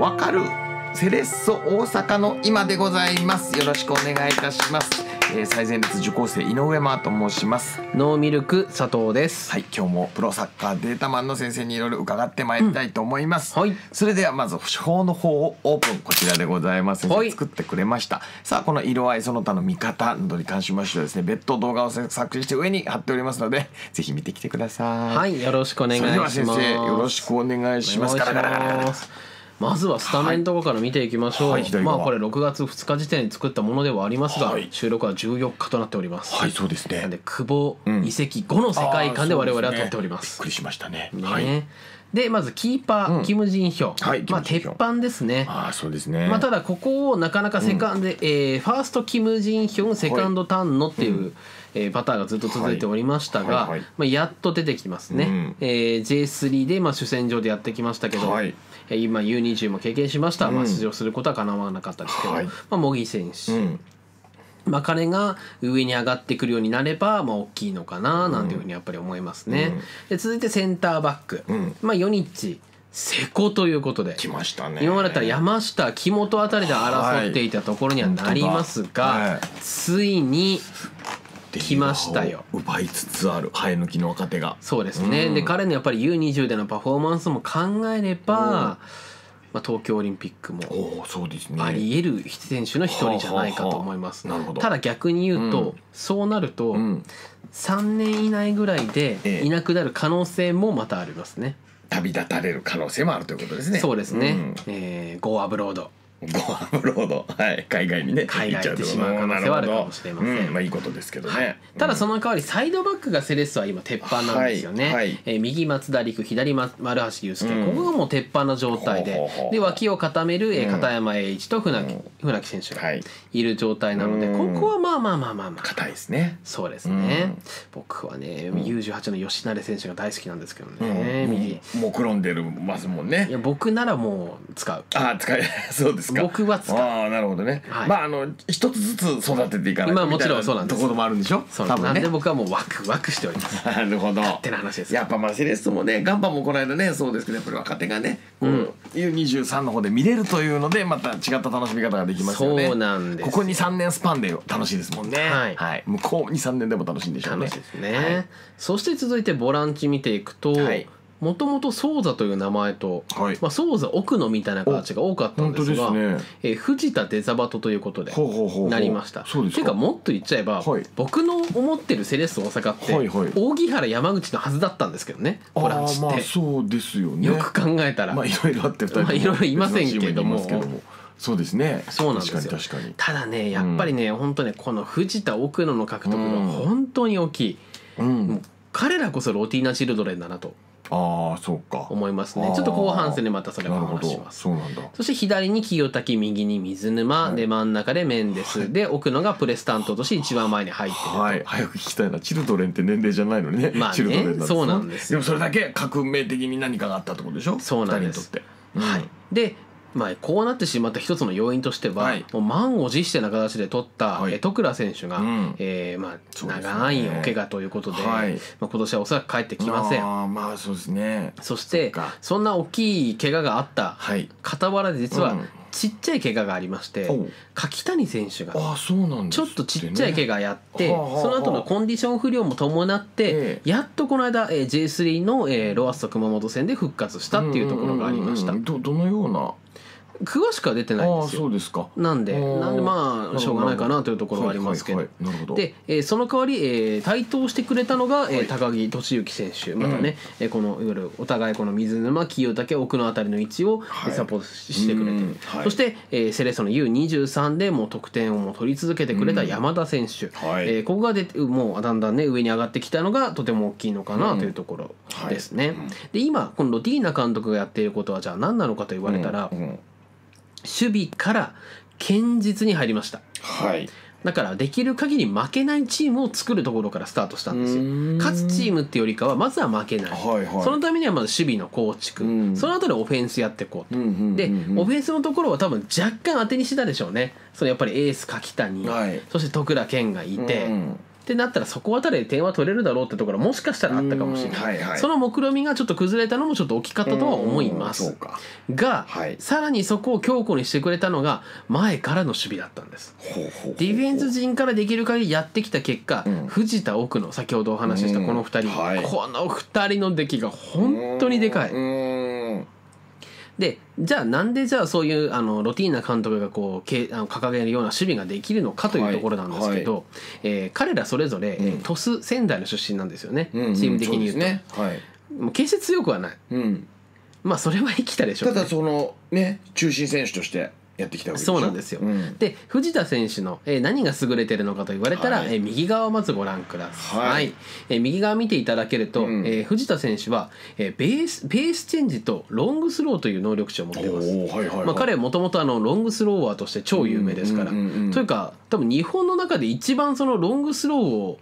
わかるセレッソ大阪の今でございます。よろしくお願いいたします、えー、最前列受講生井上真と申します。ノーミルク佐藤です。はい今日もプロサッカーデータマンの先生にいろいろ伺ってまいりたいと思います、はい。それではまず手法の方をオープン。こちらでございます。先はい。生作ってくれました、さあこの色合いその他の見方などに関しましてはですね別途動画を作成して上に貼っておりますのでぜひ見てきてください。はい、よろしくお願いします。先生よろしくお願いします。ガラガラガラガラまずはスタメンとこから見ていきましょう、はい左側。まあこれ6月2日時点に作ったものではありますが、はい。収録は14日となっております、はいそうですね。なんで久保ん。移籍後の世界観で我々は撮っております。びっくりしましたね。ね。はい。でまずキーパー、うん。キム・ジンヒョ。ン、はいまあ鉄板ですね。ああそうですね。まあ、ただここをなかなかセカンド、えーファーストキム・ジンヒョンセカンドタンノっていう、えーパターンがずっと続いておりましたが、はいはいはい。まあ、やっと出てきますね、うんえー J3 でまあ主戦場でやってきましたけど、はい。えー今 U20 も経験しました、まあ、うん出場することはかなわなかったですけど、はい。まあ、茂木選手、うん。まあ、彼が上に上がってくるようになれば、まあ、大きいのかななんていうふうにやっぱり思いますね、うん。で続いてセンターバック、うん。まあ、ヨニッチ瀬古ということで来ましたね。今までだったら山下木本あたりで争っていたところにはなりますが、はい。ついに来ましたよ。奪いつつある生え抜きの若手が。そうですね、うん。で彼のやっぱり U20 でのパフォーマンスも考えれば、まあ、東京オリンピックもあり得る選手の一人じゃないかと思います、はあはあなるほど。ただ逆に言うと、うん。そうなると、うん。3年以内ぐらいでええ。いなくなる可能性もまたありますね、旅立たれる可能性もあるということですね。そうですね、ん。えー、ゴーアブロードゴアップロード。はい海外にね海外行ってしまう可能性はあるかもしれません。うんまあいいことですけどね。ただその代わりサイドバックがセレッソは今鉄板なんですよね、はいはいえー右松田陸左ま丸橋祐介、うん。ここがもう鉄板の状態でほうほうほう。ほうで脇を固める、えーうん。片山栄一と船木,、うん。船木選手がはい。いる状態なので、うん。ここはまあまあまあまあまあ。硬いですね。そうですね、うん。僕はね U18 の吉成選手が大好きなんですけどうん。ね、右い目論んでるますもんね。や僕ならもう使う。ああ使え そうですか？僕は使うああなるほどね、はい。まああの一つずつ育てていかないとまあもちろんそうなんです。ところもあるんでしょ？そう多分ね。なんで僕はもうワクワクしております。なるほど。ってな話です。やっぱまあセレッソもねガンバもこの間ねそうですけどやっぱり若手がね、うん。U23 の方で見れるというのでまた違った楽しみ方ができますよね。そうなんですよ。ここ23年スパンで楽しいですもんね。はい。向こう23年でも楽しいんでしょうね。楽しいですね、そして続いてボランチ見ていくとはいもともとソーザという名前と、はい。まあ、ソーザ奥野みたいな形が多かったんですがですね。えー藤田デザバトということでほうほうほうほう。なりました。そうですか。ていうかもっと言っちゃえば、はい。僕の思ってるセレッソ大阪って、はいはい。扇原山口のはずだったんですけどねボランチって、ああまあそうですよね。よく考えたら、まあいろいろあって二人ともまあいろいろいませんけども別のチームにいますけども。そうですね。そうなんですよ。確かに確かに。ただねやっぱりね、本当ねこの藤田奥野の獲得が本当に大きい、うん。もう彼らこそロティーナ・チルドレンだなとああそうか。思いますね。ちょっと後半戦でまたそれは話します。そうなんだ。そして左に清滝右に水沼、はい。で真ん中でメンデス、で奥野がプレス担当として一番前に入ってると、はい、早く聞きたいなチルドレンって年齢じゃないのにね,、まあねチルドレンそうなんですでもそれだけ革命的に何かがあったってことでしょそうなんです二人にとって、はい、で、まあ、こうなってしまった一つの要因としては、はい。もう満を持してな形で取った、はい。え徳倉選手が、うん。えーまあ、長いお怪我ということで、はい。まあ、今年はおそらく帰ってきません。ああまあそうですね。そしてそんな大きい怪我があったはい。傍らで実はうん。ちっちゃい怪我がありまして、柿谷選手がああそうなんちょっとちっちゃい怪我我やって、その後のコンディション不良も伴って、えやっとこの間、えー J3 の、えーロアッソ熊本戦で復活したっていうところがありました、どどのような詳しくは出てないんですよ。そうですか。なんでなんでまあしょうがないかなというところはありますけど、で、えーその代わり、えー台頭してくれたのが、えーはい。高木俊之選手。またね、えーこのいわゆるお互いこの水沼清武奥のあたりの位置を、はい。サポートしてくれてはい。そして、えーセレッソの U23 でもう得点をもう取り続けてくれた山田選手、はい。えーここがでもうだんだんね上に上がってきたのがとても大きいのかなというところですね。はい。うん。で今このロティーナ監督がやっていることはじゃあ何なのかと言われたら、うんうん守備から堅実に入りました。はい。だからできる限り負けないチームを作るところからスタートしたんですよ。勝つチームってよりかはまずは負けない、はいはいそのためにはまず守備の構築、うん。その後でオフェンスやっていこうと、うんうんうんうん。でオフェンスのところは多分若干当てにしてたでしょうね。そのやっぱりエース柿谷、はい。そして徳良健がいて、うんってなったらそこあたりで点は取れるだろうってところはもしかしたらあったかもしれない,、うんはいはい。その目論見みがちょっと崩れたのもちょっと大きかったとは思います。が、はい。さらにそこを強固にしてくれたのが前からの守備だったんです。ほうほうほうディフェンス陣からできる限りやってきた結果、うん。藤田奥野先ほどお話ししたこの2人、うんはい。この2人の出来が本当にでかい。うんでじゃあなんでじゃあそういうあのロティーナ監督がこうけあの掲げるような守備ができるのかというところなんですけど、えー彼らそれぞれ、えーうん。鳥栖仙台の出身なんですよね、うんチーム的に言うと。そうね。はい。もう決して強くはない。うん。まあそれは生きたでしょうね。ただそのね中心選手としてやってきたわけそうなんですよ。うん。で藤田選手の、えー何が優れてるのかと言われたら、はい。えー右側をまずご覧ください、はい。えー右側見ていただけると、うん。えー藤田選手は、えーベースベースチェンジとロングスローという能力値を持っています。はいはいまあ、彼はもともとロングスローワーとして超有名ですから、うんうんうんうん。というか多分日本の中で一番そのロングスローを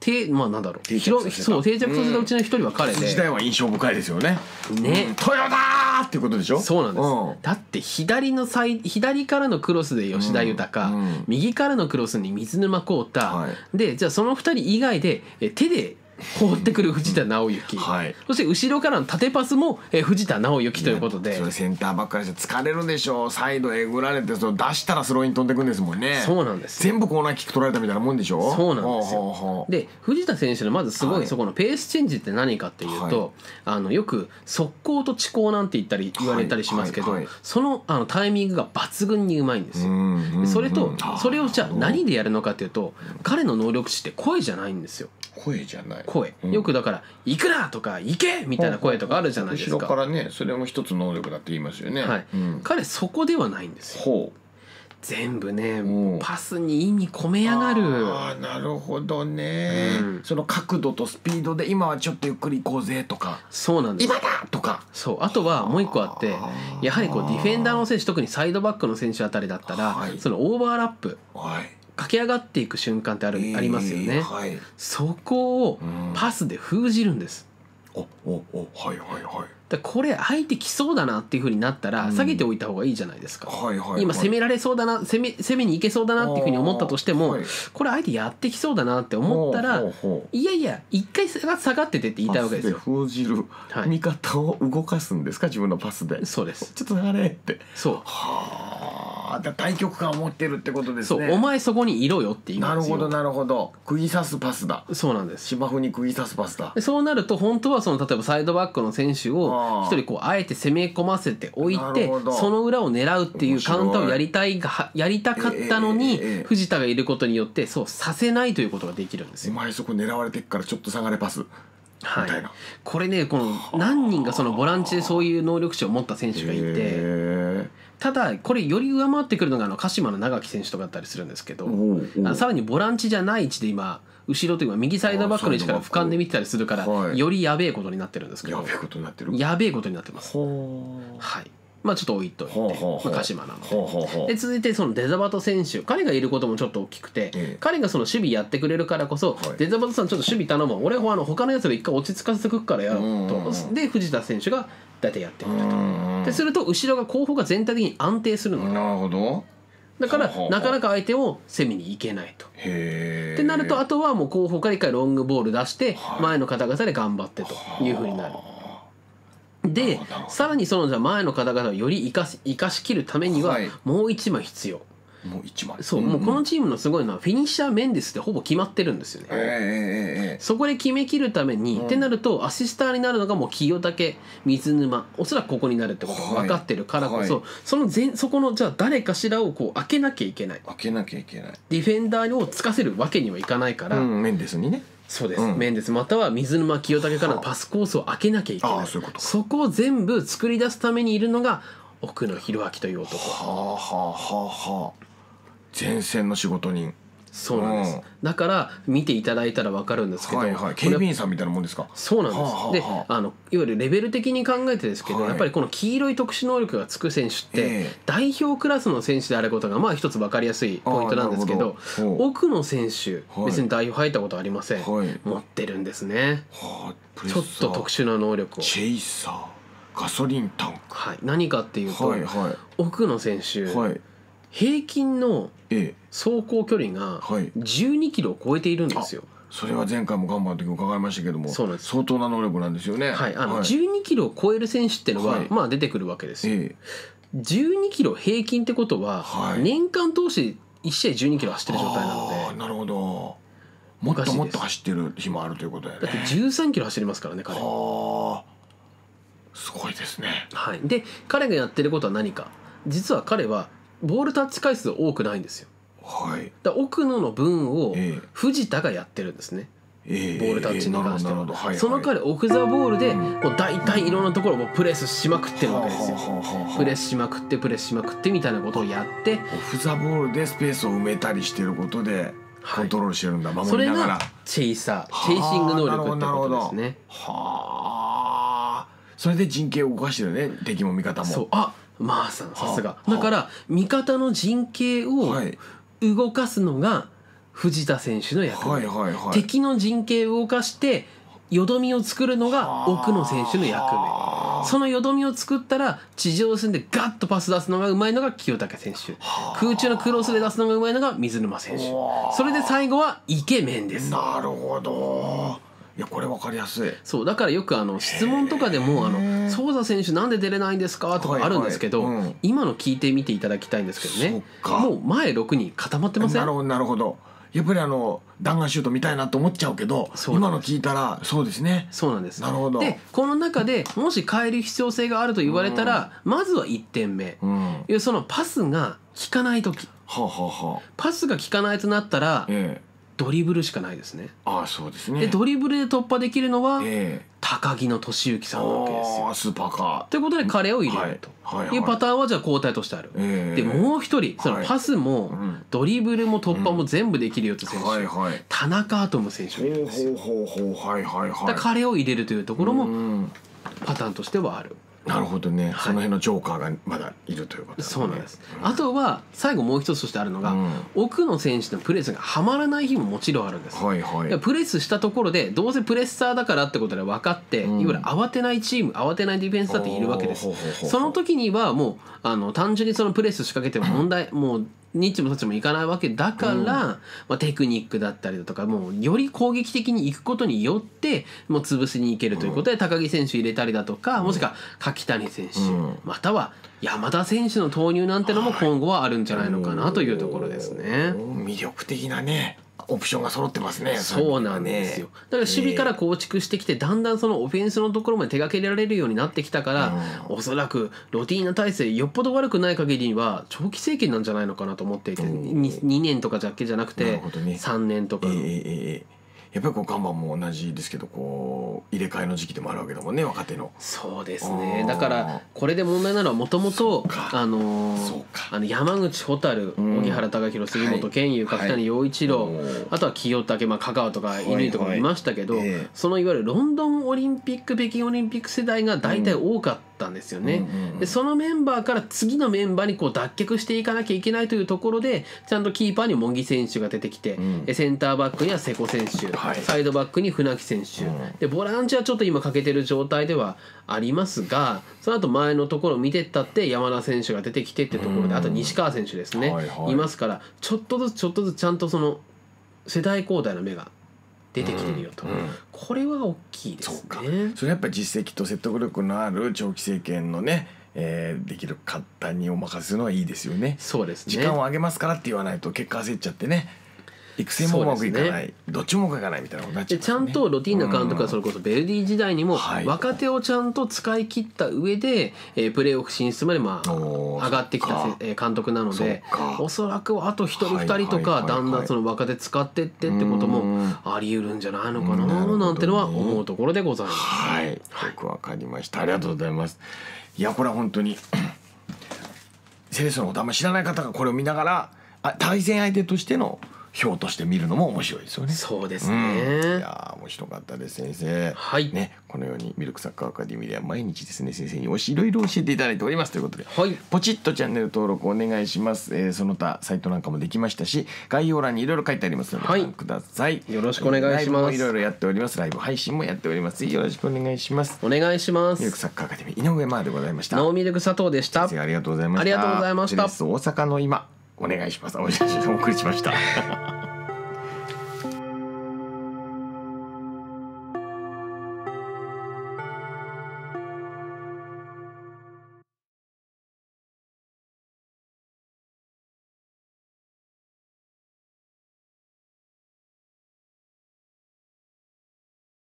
てまあなんだろう。定着させた。そう定着させたうちの一人は彼で、時代は印象深いですよね。ね。うん。トヨターっていうことでしょ？そうなんです、うん。だって左のサイ左からのクロスで吉田豊、うん。うん。右からのクロスに水沼宏太、はい。でじゃあその2人以外でえ手で放ってくる藤田直之、はい。そして後ろからの縦パスもえ藤田直之ということで。それセンターばっかりして疲れるでしょサイドえぐられてその出したらスローイン飛んでくんですもんね。そうなんです全部コーナーキック取られたみたいなもんでしょそうなんですよ。で藤田選手のまずすごはい。いそこのペースチェンジって何かっていうと、はい。あのよく速攻と遅攻なんて言ったり言われたりしますけど、はいそのあのタイミングが抜群にうまいんですよ。それとうんそれをじゃあ何でやるのかっていうと彼の能力値って声じゃないんですよ声じゃない。声、うん。よくだから「行くな!」とか「行け!」みたいな声とかあるじゃないですか、後ろからねそれも一つ能力だって言いますよね。はい。うん。彼そこではないんですよ。ほ全部ねうん。パスに意味込めやがる。ああなるほどね、うん。その角度とスピードで今はちょっとゆっくり行こうぜとか。そうなんです。今だとか。そう。あとはもう一個あってやはりこうディフェンダーの選手特にサイドバックの選手あたりだったら、はい。そのオーバーラップ。はい駆け上がっていく瞬間ってある、ありますよね、えーはい。そこをうん。パスで封じるんです。おおおはいはいはい。だこれ相手来そうだなっていうふうになったらうん。下げておいた方がいいじゃないですか、はいはいはい。今攻められそうだな攻め攻めに行けそうだなっていうふうに思ったとしても、はい。これ相手やってきそうだなって思ったらいやいや一回下が下がっててって言いたいわけですよ。パスで封じる、はい。味方を動かすんですか？自分のパスで。そうです。ちょっと流れって。そう。はあだから大局観を持ってるってことですね。そうお前そこにいろよって言うなるほどなるほど。釘刺すパスだ。そうなんです。芝生に釘刺すパスだ。でそうなると本当はその例えばサイドバックの選手を一人こうあえて攻め込ませておいてその裏を狙うっていうカウンターをやりたいがはやりたかったのに藤田がいることによってそうさせないということができるんですおよ。前そこ狙われてっからちょっと下がれパスはい。これねこの何人かそのボランチでそういう能力値を持った選手がいてへただこれより上回ってくるのがあの鹿島の長木選手とかだったりするんですけどさらにボランチじゃない位置で今後ろというか右サイドバックの位置から俯瞰で見てたりするからはい。よりやべえことになってるんですけど。やべえことになってる。やべえことになってます。はい。まあちょっと置いといて、ほうほうほう。まあ、鹿島なので。ほうほうほう。で続いてそのデザバト選手。彼がいることもちょっと大きくて、ええ彼がその守備やってくれるからこそ、はい。デザバトさんちょっと守備頼むわ俺はあの他のやつら一回落ち着かせてくっからやろううんうんと。うん。で藤田選手が大体やってくれると。うん。ですると後ろが後方が全体的に安定するのねなるほど。だからほうほう。ほうなかなか相手を攻めに行けないと。へえってなるとあとはもう後方から一回ロングボール出してはい。前の方々で頑張ってというふうになる。なでさらにそのじゃあ前の方々をより生かし生かしきるためにははい。もう一枚必要、もう一枚。そう、んもうこのチームのすごいのはフィニッシャーメンデスってほぼ決まってるんですよね、ええええええ。そこで決めきるために、うん。ってなるとアシスターになるのがもう清武水沼おそらくここになるってことが分かってるからこそ、はい。その全そこのじゃあ誰かしらをこう開けなきゃいけない。開けなきゃいけない。ディフェンダーをつかせるわけにはいかないから、うんメンデスにねそうです、うん。メンデスまたは水沼清武からのパスコースを開けなきゃいけない。そういうこそこを全部作り出すためにいるのが奥野弘明という男。はあはあはあはあ。前線の仕事人そうなんです、うん。だから見ていただいたら分かるんですけど、はいはい。警備員さんみたいなもんですか？そうなんです、はあはあではあ。のいわゆるレベル的に考えてですけど、はい。やっぱりこの黄色い特殊能力がつく選手って、ええ。代表クラスの選手であることがまあ一つ分かりやすいポイントなんですけど奥の選手、はい。別に代表入ったことありません、はい。持ってるんですね。はあちょっと特殊な能力を、チェイサー。ガソリンタンク。はい、何かっていうと、はいは奥の選手、いはい平均のええ。走行距離がはい。12キロを超えているんですよ。それは前回もガンバの時も伺いましたけどもそうです。相当な能力なんですよね。はい、あの12キロを超える選手っていうのは、はい。まあ出てくるわけですよ。ええ。12キロ平均ってことは、はい。年間通して1試合12キロ走ってる状態なので。なるほど。もっともっと走ってる日もあるということだよだってね13キロ走りますからね彼。は。はあすごいですね。はい、で彼がやってることは何か。実は彼はボールタッチ回数多くないんですよ。はい。だ奥野の分をええ。藤田がやってるんですね。ええボールタッチに関しては。はいはい。その彼オフ・ザ・ボールでもう大体いろんなところをプレスしまくってるわけですよ。プレスしまくってプレスしまくってみたいなことをやって。オフ・ザ・ボールでスペースを埋めたりしてることでコントロールしてるんだ、それ守りながら。がチェイサーチェイシング能力ってことですね。はあ。それで陣形を動かしてるね敵も味方も。そう。あマーさんさすが。はあだから味方の陣形をはい。動かすのが藤田選手の役目、敵の陣形を動かしてよどみを作るのが奥野選手の役目。そのよどみを作ったら地上戦でガッとパス出すのがうまいのが清武選手。空中のクロスで出すのがうまいのが水沼選手。それで最後はイケメンです。なるほどいやこれ分かりやすい。そうだからよくあの質問とかでも「あのソーザ選手なんで出れないんですか?」とかあるんですけど、はいはいうん。今の聞いてみていただきたいんですけどね。もう前6人固まってませなんるほどなるほど。やっぱりあの弾丸シュート見たいなと思っちゃうけど今の聞いたらそうですね。そうなんです。なるほど。でこの中でもし変える必要性があると言われたら、まずは1点目、うん。そのパスが効かない時。あ、はあはあ、パスが効かないとなったらええドリブルしかないですね。ああそうですね。でドリブルで突破できるのはええ。高木の俊之さんなわけですよ。スーパーカということで彼を入れると。はい。はいはい。いうパターンはじゃあ交代としてある、ええ。でもう一人そのはい。パスもうん。ドリブルも突破も全部できるよって選手、ーはいはい。田中アトム選手がいるんですよ。ほうほうほうはいはいはい。彼を入れるというところうもん。パターンとしてはあるなるほどね、その辺のジョーカーがまだいるということだね。そうなんです、あとは最後もう一つとしてあるのが、うん。奥野選手のプレスがはまらない日ももちろんあるんです、はいはい。プレスしたところでどうせプレッサーだからってことで分かって、うん。いわゆる慌てないチーム慌てないディフェンスだっているわけです。その時にはもうあの単純にそのプレス仕掛けても問題もうニッチもサッチもいかないわけだから、まあ、テクニックだったりだとかもうより攻撃的にいくことによってもう潰しにいけるということで、高木選手入れたりだとか、もしくは柿谷選手、うん。または山田選手の投入なんてのも今後はあるんじゃないのかなというところですね。魅力的なねオプションが揃ってますね。そうなんですよ。だから守備から構築してきて、だんだんそのオフェンスのところまで手掛けられるようになってきたから、おそらくロティーナ体制よっぽど悪くない限りは長期政権なんじゃないのかなと思っていて、に 2, 年とかだけじゃなくてほどね。3年とかの。ええええええやっぱりこうガンバも同じですけどこう入れ替えの時期でもあるわけだもんね若手の。そうですあねー。だからこれで問題なのはもともと山口蛍うん。荻原貴弘杉本健佑はい柿谷陽一郎、おー。あとは清武、まあ、香川とかい乾とかもいましたけど、はいええ。そのいわゆるロンドンオリンピック北京オリンピック世代が大体多かったんですよね。うんうんうん。でそのメンバーから次のメンバーにこう脱却していかなきゃいけないというところでちゃんとキーパーに茂木選手が出てきて、うん。でセンターバックには瀬古選手、はい。サイドバックに船木選手、うん。でボランチはちょっと今欠けてる状態ではありますがその後前のところを見てったって山田選手が出てきてってところで、うん。あと西川選手ですね、はいはい。いますからちょっとずつちょっとずつちゃんとその世代交代の目が出てきてるよと、うん。うん。これは大きいですそうか。ね。それやっぱり実績と説得力のある長期政権のね、えーできる方にお任せするのはいいですよね。そうですね。時間をあげますからって言わないと結果焦っちゃってね育成もうまくいかない、どっちもうまくいかないみたいなことになっちゃでちゃんとロティーナ監督はそれこそベルディ時代にもはい。若手をちゃんと使い切った上で、えープレーオフ進出までまあ上がってきた監督なのでおそらくあと1人はい2人とかだんだんその若手使ってってってことうん。もあり得るんじゃないのかななんてのは思うところでございます。はい、よくわかりました。ありがとうございます。いや、これは本当に。セレッソのことあんま知らない方がこれを見ながら、あ、対戦相手としての票として見るのも面白いですよね。そうですうんいね。やー面白かったです先生。はいね、このようにミルクサッカーアカデミーでは毎日ですね先生におしいろいろ教えていただいておりますということで。はいポチッとチャンネル登録お願いします。えーその他サイトなんかもできましたし、概要欄にいろいろ書いてありますのでごはい覧ください。よろしくお願いしますライブもいろいろやっております。ライブ配信もやっております。よろしくお願いします。お願いしまミルクす。サッカーアカデミー井上真央でございました。ナオミルク佐藤でした。ありがとうございました。ありがとうございました大阪の今。お願いします。お写真お送りしました。